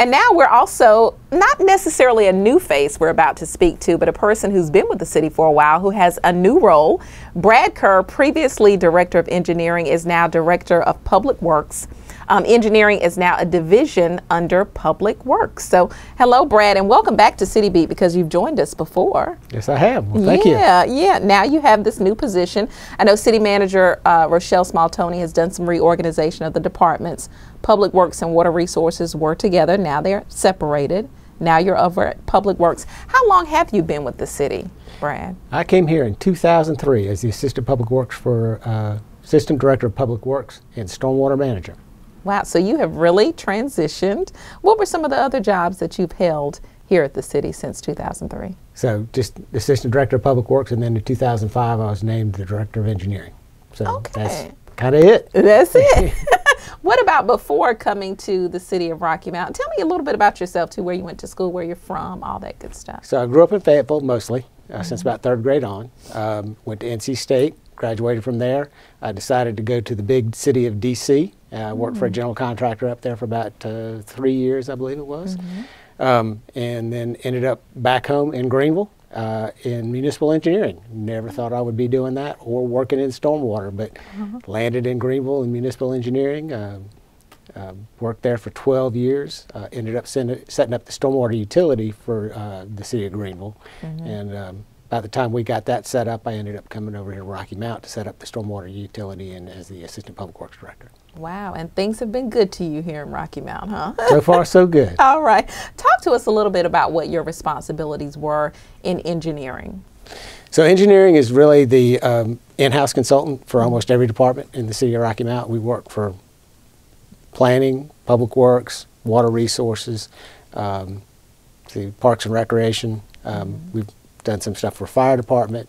And now we're also not necessarily a new face we're about to speak to, but a person who's been with the city for a while who has a new role. Brad Kerr, previously Director of Engineering, is now Director of Public Works. Um, engineering is now a division under Public Works. So, hello, Brad, and welcome back to City Beat because you've joined us before. Yes, I have. Well, thank yeah, you. Yeah, yeah. Now you have this new position. I know City Manager uh, Rochelle Small-Toney has done some reorganization of the departments. Public Works and Water Resources were together. Now they're separated. Now you're over at Public Works. How long have you been with the city, Brad? I came here in 2003 as the Assistant Public Works for uh, Assistant Director of Public Works and Stormwater Manager. Wow, so you have really transitioned. What were some of the other jobs that you've held here at the city since 2003? So just Assistant Director of Public Works, and then in 2005 I was named the Director of Engineering. So Okay. that's kind of it. That's it. what about before coming to the city of Rocky Mountain? Tell me a little bit about yourself, too, where you went to school, where you're from, all that good stuff. So I grew up in Fayetteville mostly uh, since about third grade on. Um, went to NC State, graduated from there. I decided to go to the big city of DC. I worked for a general contractor up there for about uh, three years, I believe it was. Um, and then ended up back home in Greenville uh, in municipal engineering. Never thought I would be doing that or working in stormwater, but landed in Greenville in municipal engineering. Um, um, worked there for 12 years. Uh, ended up send, setting up the stormwater utility for uh, the city of Greenville. And um, by the time we got that set up, I ended up coming over here to Rocky Mount to set up the stormwater utility and as the assistant public works director. Wow, and things have been good to you here in Rocky Mount, huh? So far, so good. All right. Talk to us a little bit about what your responsibilities were in engineering. So engineering is really the um, in-house consultant for almost every department in the city of Rocky Mount. We work for planning, public works, water resources, um, the parks and recreation. Um, We've done some stuff for fire department,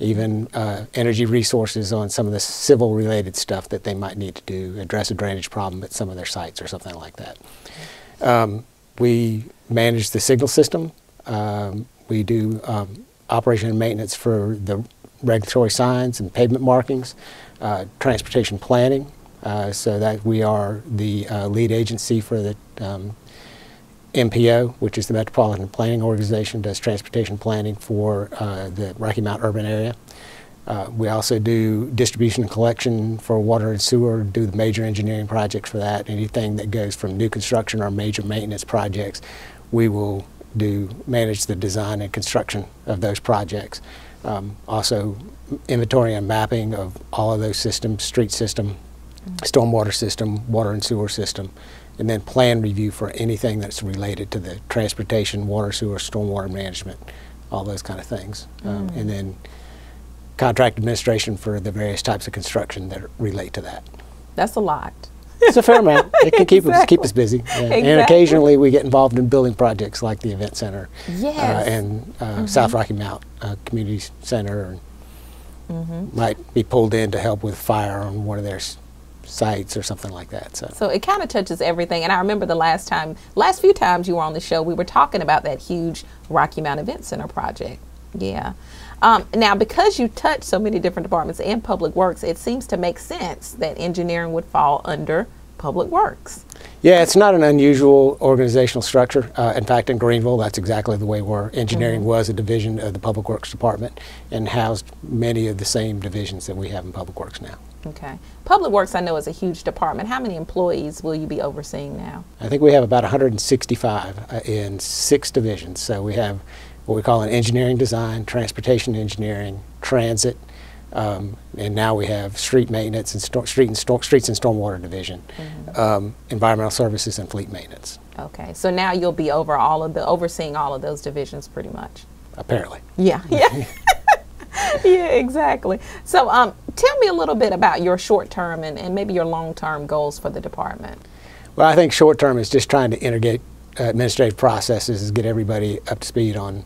even uh, energy resources on some of the civil related stuff that they might need to do, address a drainage problem at some of their sites or something like that. Um, we manage the signal system. Um, we do um, operation and maintenance for the regulatory signs and pavement markings, uh, transportation planning, uh, so that we are the uh, lead agency for the um, MPO, which is the Metropolitan Planning Organization, does transportation planning for uh, the Rocky Mount urban area. Uh, we also do distribution and collection for water and sewer, do the major engineering projects for that. Anything that goes from new construction or major maintenance projects, we will do manage the design and construction of those projects. Um, also, inventory and mapping of all of those systems, street system, stormwater system, water and sewer system, and then plan review for anything that's related to the transportation, water, sewer, stormwater management, all those kind of things. Um, and then contract administration for the various types of construction that relate to that. That's a lot. It's a fair amount. It can keep us keep us busy. Yeah. And occasionally we get involved in building projects like the event center Yes. uh, and uh, South Rocky Mount uh, Community Center. And Might be pulled in to help with fire on one of their sites or something like that. So. So it kind of touches everything. And I remember the last time, last few times you were on the show, we were talking about that huge Rocky Mount Event Center project. Yeah. Um, now, because you touch so many different departments and public works, it seems to make sense that engineering would fall under public works. Yeah, it's not an unusual organizational structure. Uh, in fact, in Greenville, that's exactly the way we're. Engineering was a division of the Public Works Department and housed many of the same divisions that we have in Public Works now. Okay. Public works, I know, is a huge department. How many employees will you be overseeing now? I think we have about 165 uh, in six divisions. So we have what we call an engineering design, transportation engineering, transit, um, and now we have street maintenance and street and streets and stormwater division, um, environmental services and fleet maintenance. Okay. So now you'll be over all of the overseeing all of those divisions pretty much. Apparently. Yeah, yeah. yeah, exactly. So, um, tell me a little bit about your short term and, and maybe your long term goals for the department. Well, I think short term is just trying to integrate uh, administrative processes, is get everybody up to speed on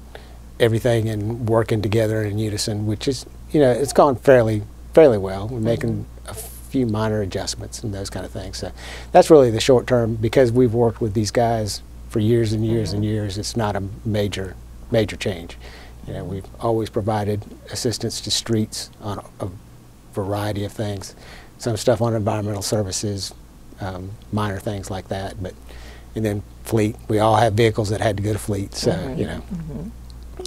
everything and working together in unison, which is, you know, it's gone fairly fairly well. We're making a few minor adjustments and those kind of things. So that's really the short term because we've worked with these guys for years and years and years. It's not a major major change. You know, we've always provided assistance to streets on a, a variety of things. Some stuff on environmental services, um, minor things like that. But and then fleet, we all have vehicles that had to go to fleet. So Mm-hmm. you know,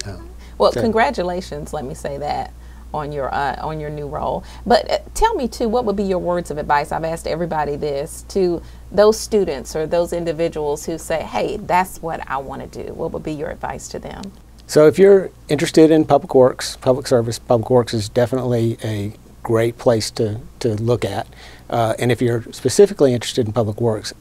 uh, Well, So- congratulations. Let me say that on your uh, on your new role. But uh, tell me too, what would be your words of advice? I've asked everybody this to those students or those individuals who say, "Hey, that's what I want to do." What would be your advice to them? So if you're interested in public works, public service, public works is definitely a great place to, to look at. Uh, and if you're specifically interested in public works,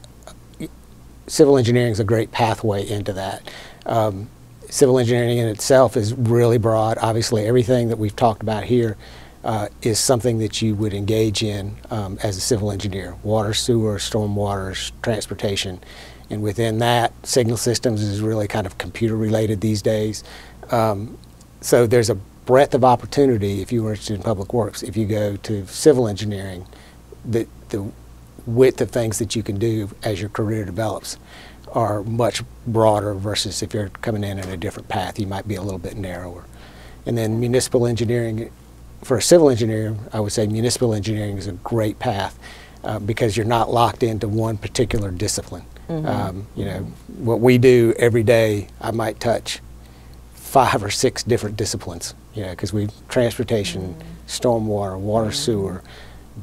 civil engineering is a great pathway into that. Um, civil engineering in itself is really broad. Obviously, everything that we've talked about here uh, is something that you would engage in um, as a civil engineer water, sewer, stormwater, s- transportation. And within that, signal systems is really kind of computer related these days. Um, so there's a breadth of opportunity if you were interested in public works. If you go to civil engineering, the, the width of things that you can do as your career develops are much broader versus if you're coming in in a different path, you might be a little bit narrower. And then municipal engineering, for a civil engineer, I would say municipal engineering is a great path uh, because you're not locked into one particular discipline. Um, you know, what we do every day, I might touch five or six different disciplines, you know, because we transportation, stormwater, water, sewer,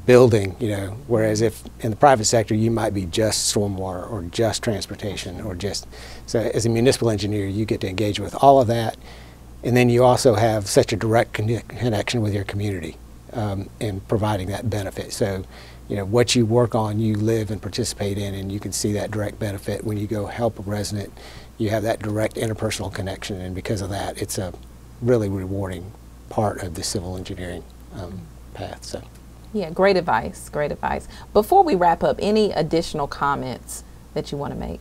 building, you know, whereas if in the private sector you might be just stormwater or just transportation or just so as a municipal engineer you get to engage with all of that. And then you also have such a direct connection with your community um, in providing that benefit. So you know what you work on you live and participate in and you can see that direct benefit. When you go help a resident you have that direct interpersonal connection and because of that it's a really rewarding part of the civil engineering um, path so Yeah, great advice. Great advice. Before we wrap up, any additional comments that you want to make?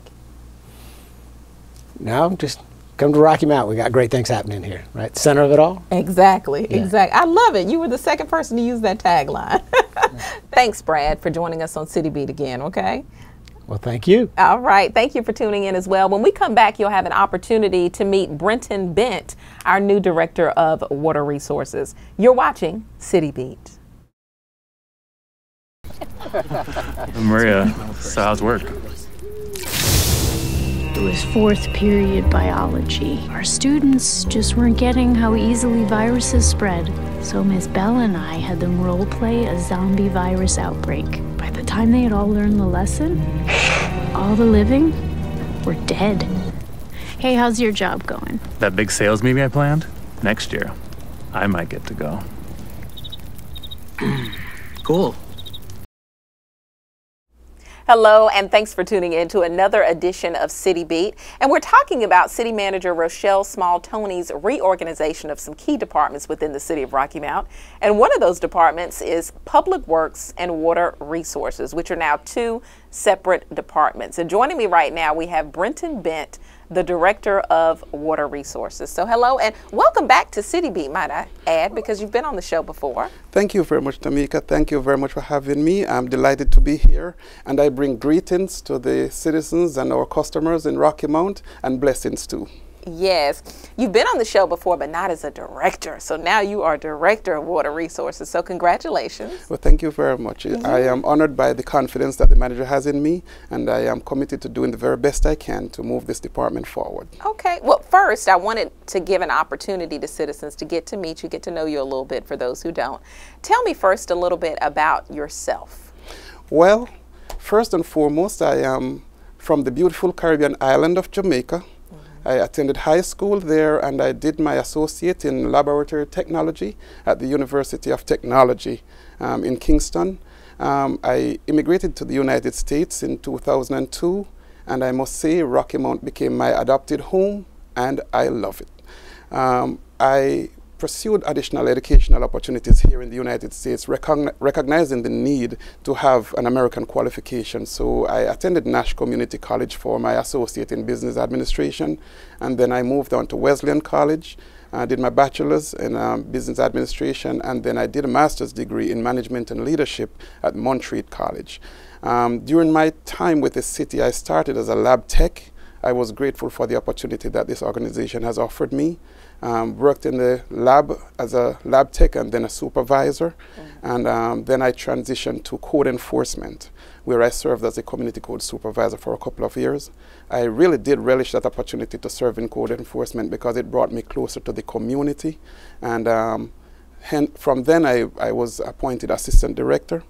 No, just come to Rocky Mount. We got great things happening here, right? Center of it all. Exactly, Yeah. exactly. I love it. You were the second person to use that tagline. Thanks, Brad, for joining us on City Beat again, okay? Well, thank you. All right. Thank you for tuning in as well. When we come back, you'll have an opportunity to meet Brenton Bent, our new Director of Water Resources. You're watching City Beat. Maria, so how's work? It was fourth period biology. Our students just weren't getting how easily viruses spread. So Miss Bell and I had them role play a zombie virus outbreak. By the time they had all learned the lesson, all the living were dead. Hey, how's your job going? That big sales meeting I planned? Next year. I might get to go. Cool. Hello, and thanks for tuning in to another edition of City Beat. And we're talking about City Manager Rochelle Small Toney's reorganization of some key departments within the City of Rocky Mount. And one of those departments is Public Works and Water Resources, which are now two separate departments. And joining me right now, we have Brenton Bent, the Director of Water Resources. So, hello, and welcome back to City Beat, might I add, because you've been on the show before. Thank you very much, Tamika. Thank you very much for having me. I'm delighted to be here, and I bring greetings to the citizens and our customers in Rocky Mount, and blessings too. Yes, you've been on the show before, but not as a director. So now you are director of water resources. So congratulations. Well, thank you very much. I mm-hmm. am honored by the confidence that the manager has in me, and I am committed to doing the very best I can to move this department forward. Okay. Well, first, I wanted to give an opportunity to citizens to get to meet you, get to know you a little bit for those who don't. Tell me first a little bit about yourself. Well, first and foremost, I am from the beautiful Caribbean island of Jamaica. I attended high school there and I did my associate in laboratory technology at the University of Technology um, in Kingston. Um, I immigrated to the United States in 2002 and I must say Rocky Mount became my adopted home and I love it. Um, I pursued additional educational opportunities here in the United States, recogni- recognizing the need to have an American qualification. So I attended Nash Community College for my associate in business administration, and then I moved on to Wesleyan College. I did my bachelor's in um, business administration, and then I did a master's degree in management and leadership at Montreat College. Um, during my time with the city, I started as a lab tech I was grateful for the opportunity that this organization has offered me. Um, worked in the lab as a lab tech and then a supervisor. Mm-hmm. And um, then I transitioned to code enforcement, where I served as a community code supervisor for a couple of years. I really did relish that opportunity to serve in code enforcement because it brought me closer to the community. And um, from then, I, I was appointed assistant director,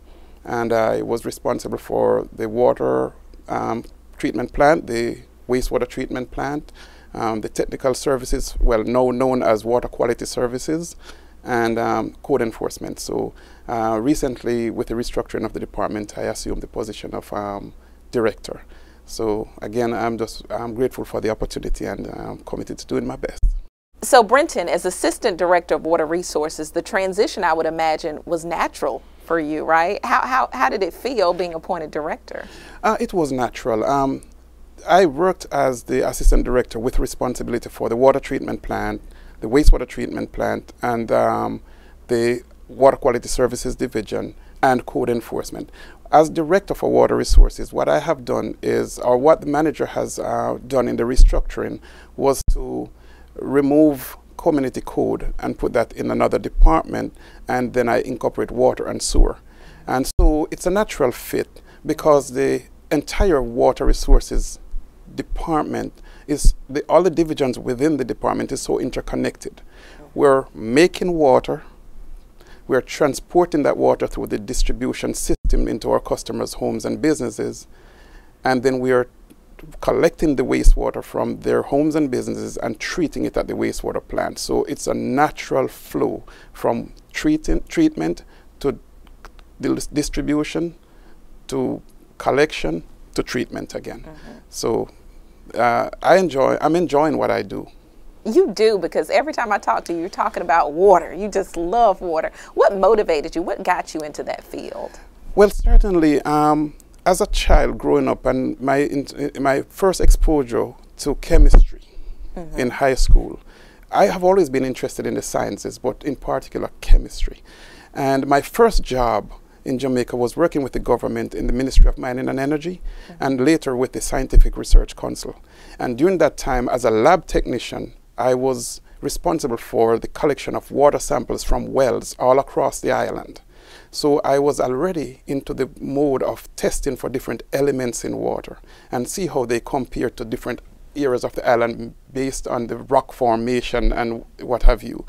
and I was responsible for the water um, treatment plant, the wastewater treatment plant, um, the technical services, well, now known as water quality services, and um, code enforcement. So uh, recently, with the restructuring of the department, I assumed the position of um, director. So again, I'm just I'm grateful for the opportunity and I'm committed to doing my best. So, Brenton, as Assistant Director of Water Resources, the transition I would imagine was natural for you, right? How, how, how did it feel being appointed director? Uh, it was natural. Um, I worked as the Assistant Director with responsibility for the water treatment plant, the wastewater treatment plant, and um, the Water Quality Services Division and Code Enforcement. As Director for Water Resources, what I have done is, or what the manager has uh, done in the restructuring, was to remove community code and put that in another department, and then I incorporate water and sewer. And so it's a natural fit because the entire water resources department is the, all the divisions within the department is so interconnected. We're making water, we're transporting that water through the distribution system into our customers' homes and businesses, and then we are collecting the wastewater from their homes and businesses and treating it at the wastewater plant. So it's a natural flow from treating, treatment to distribution to collection to treatment again. Mm-hmm. So uh, I enjoy, I'm enjoying what I do. You do because every time I talk to you, you're talking about water. You just love water. What motivated you? What got you into that field? Well, certainly, um, as a child growing up, and my in, my first exposure to chemistry mm-hmm. in high school, I have always been interested in the sciences, but in particular chemistry. And my first job in Jamaica was working with the government in the Ministry of Mining and Energy, and later with the Scientific Research Council. And during that time, as a lab technician, I was responsible for the collection of water samples from wells all across the island. So I was already into the mode of testing for different elements in water and see how they compare to different areas of the island based on the rock formation and what have you.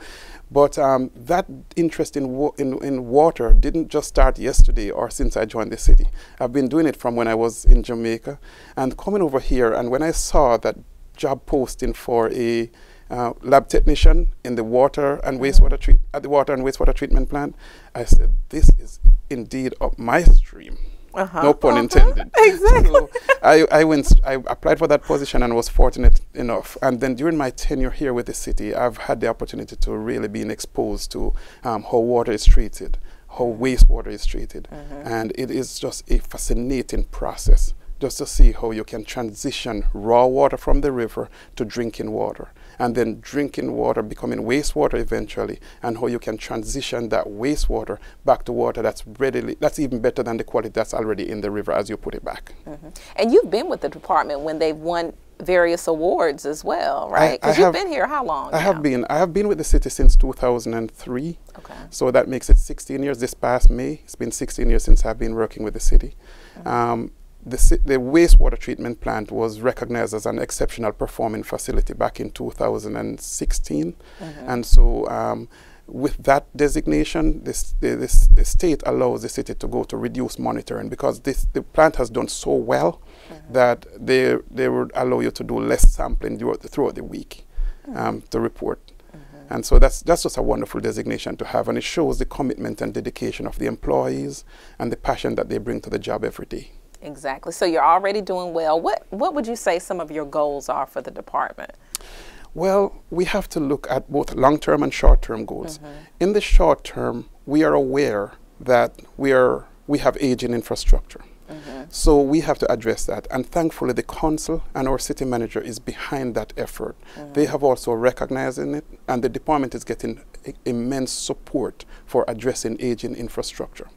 But um, that interest in, wa in, in, water didn't just start yesterday or since I joined the city. I've been doing it from when I was in Jamaica and coming over here. And when I saw that job posting for a uh, lab technician in the water and wastewater treat at the water and wastewater treatment plant. I said, "This is indeed up my stream." Uh -huh. No pun uh -huh. intended. Exactly. So I, I went. I applied for that position and was fortunate enough. And then during my tenure here with the city, I've had the opportunity to really be exposed to um, how water is treated, how wastewater is treated, uh -huh. and it is just a fascinating process just to see how you can transition raw water from the river to drinking water and then drinking water becoming wastewater eventually, and how you can transition that wastewater back to water that's readily, that's even better than the quality that's already in the river as you put it back. Mm-hmm. And you've been with the department when they've won various awards as well, right? Because you've been here how long? I now? have been. I have been with the city since 2003. Okay. So that makes it 16 years. This past May, it's been 16 years since I've been working with the city. Mm-hmm. Um, the, the, wastewater treatment plant was recognized as an exceptional performing facility back in 2016. Mm-hmm. And so, um, with that designation, this, this, the state allows the city to go to reduce monitoring because this, the plant has done so well mm-hmm. that they, they would allow you to do less sampling throughout the week mm-hmm. um, to report. Mm-hmm. And so that's, that's just a wonderful designation to have, and it shows the commitment and dedication of the employees and the passion that they bring to the job every day. Exactly. So you're already doing well. What what would you say some of your goals are for the department? Well, we have to look at both long-term and short-term goals. Mm-hmm. In the short term, we are aware that we are we have aging infrastructure. Mm-hmm. So we have to address that. And thankfully, the council and our city manager is behind that effort. Mm-hmm. They have also recognized it, and the department is getting I- immense support for addressing aging infrastructure.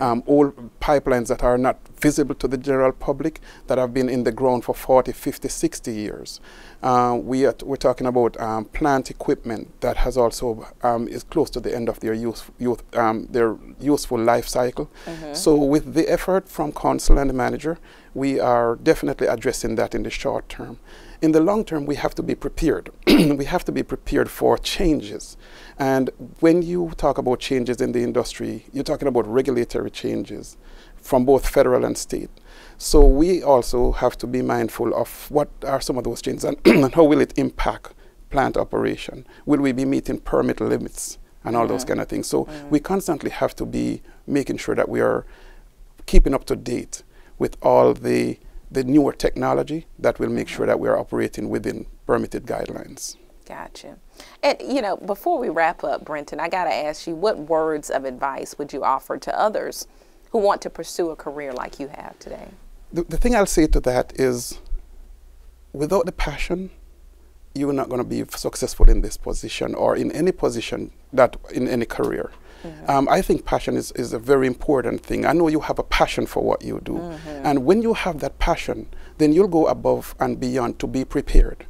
Um, old pipelines that are not visible to the general public that have been in the ground for 40, 50, 60 years. Uh, we are we're talking about um, plant equipment that has also um, is close to the end of their use, youth, um, their useful life cycle. So with the effort from council and the manager, we are definitely addressing that in the short term. In the long term, we have to be prepared. we have to be prepared for changes. And when you talk about changes in the industry, you're talking about regulatory changes from both federal and state. So we also have to be mindful of what are some of those changes and, and how will it impact plant operation? Will we be meeting permit limits and all those kind of things? So we constantly have to be making sure that we are keeping up to date with all the the newer technology that will make sure that we are operating within permitted guidelines. Gotcha. And you know, before we wrap up, Brenton, I got to ask you, what words of advice would you offer to others who want to pursue a career like you have today? The, the thing I'll say to that is without the passion, you're not going to be successful in this position or in any position that in any career. Um, I think passion is, is a very important thing. I know you have a passion for what you do. And when you have that passion, then you'll go above and beyond to be prepared.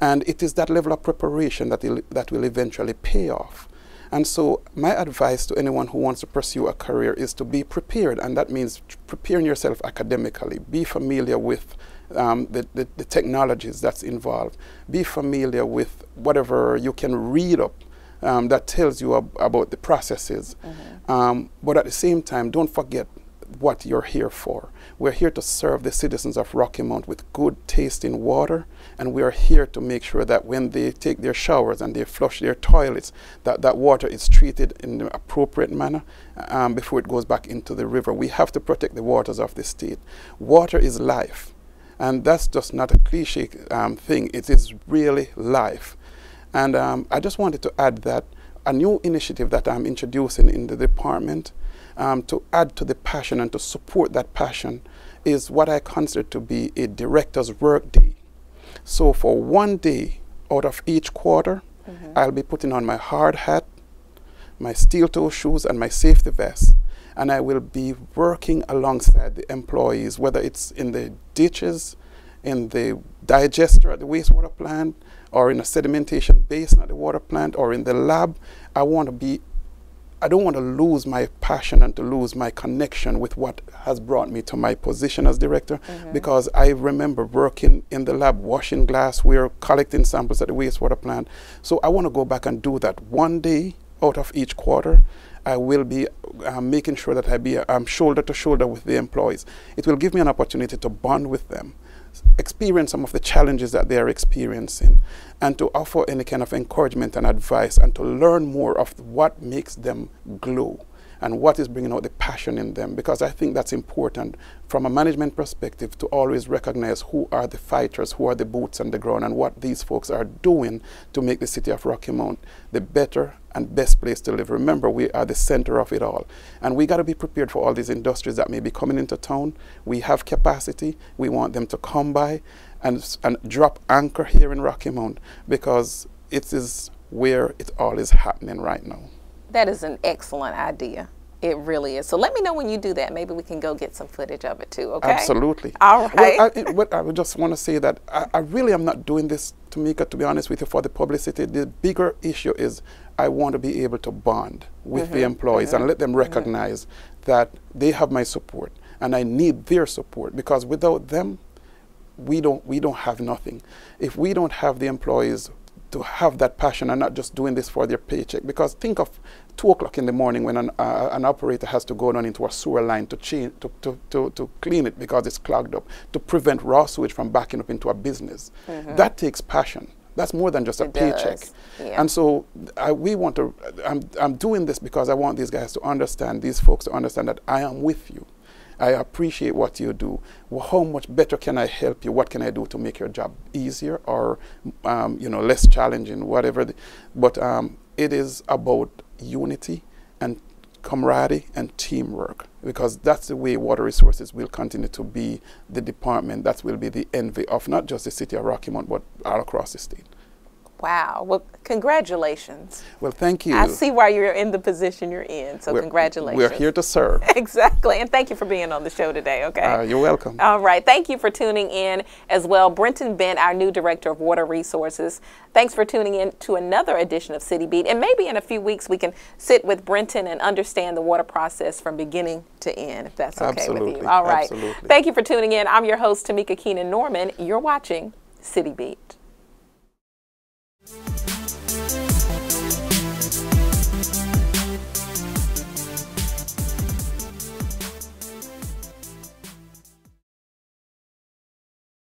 And it is that level of preparation that, will that will eventually pay off. And so, my advice to anyone who wants to pursue a career is to be prepared, and that means preparing yourself academically. Be familiar with um, the, the, the technologies that's involved. Be familiar with whatever you can read up um, that tells you ab- about the processes. Um, but at the same time, don't forget what you're here for. We're here to serve the citizens of Rocky Mount with good tasting water, and we are here to make sure that when they take their showers and they flush their toilets, that that water is treated in the appropriate manner um, before it goes back into the river. We have to protect the waters of the state. Water is life, and that's just not a cliche um, thing. It is really life. And um, I just wanted to add that a new initiative that I'm introducing in the department um, to add to the passion and to support that passion is what I consider to be a director's work day. So for one day out of each quarter, I'll be putting on my hard hat, my steel toe shoes, and my safety vest. And I will be working alongside the employees, whether it's in the ditches, in the digester at the wastewater plant, or in a sedimentation basin at the water plant, or in the lab. I want to be I don't want to lose my passion and to lose my connection with what has brought me to my position as director mm-hmm. because I remember working in the lab, washing glass, we are collecting samples at the wastewater plant. So I want to go back and do that one day out of each quarter. I will be making sure that I be um, shoulder to shoulder with the employees. It will give me an opportunity to bond with them, experience some of the challenges that they are experiencing, and to offer any kind of encouragement and advice, and to learn more of what makes them glow and what is bringing out the passion in them. Because I think that's important from a management perspective to always recognize who are the fighters, who are the boots on the ground, and what these folks are doing to make the city of Rocky Mount the better and best place to live. Remember, we are the center of it all. And we got to be prepared for all these industries that may be coming into town. We have capacity. We want them to come by and, and drop anchor here in Rocky Mount because it is where it all is happening right now. That is an excellent idea. It really is. So let me know when you do that. Maybe we can go get some footage of it too. Okay. Absolutely. All right. Well, I, what I would just want to say that I, I really am not doing this, Tamika, to be honest with you, for the publicity. The bigger issue is I want to be able to bond with Mm-hmm. the employees and let them recognize that they have my support and I need their support because without them, we don't we don't have nothing. If we don't have the employees to have that passion and not just doing this for their paycheck, because think of two o'clock in the morning when an, uh, an operator has to go down into a sewer line to, chain, to, to, to, to clean it because it's clogged up, to prevent raw sewage from backing up into a business. That takes passion. That's more than just a Mm-hmm. Paycheck. yeah. And so I, we want to, I'm, I'm doing this because I want these guys to understand, these folks to understand that I am with you. I appreciate what you do. Well, how much better can I help you? What can I do to make your job easier or, um, you know, less challenging, whatever. The, but um, it is about unity and camaraderie and teamwork because that's the way water resources will continue to be the department that will be the envy of not just the city of Rocky Mount but all across the state. Wow. Well, congratulations. Well, thank you. I see why you're in the position you're in. So We're- congratulations. We're here to serve. Exactly. And thank you for being on the show today, okay? Uh, you're welcome. All right. Thank you for tuning in as well. Brenton Bent, our new Director of Water Resources. Thanks for tuning in to another edition of City Beat. And maybe in a few weeks we can sit with Brenton and understand the water process from beginning to end, if that's okay with Absolutely. you. All right. Absolutely. Thank you for tuning in. I'm your host, Tamika Keenan Norman. You're watching City Beat.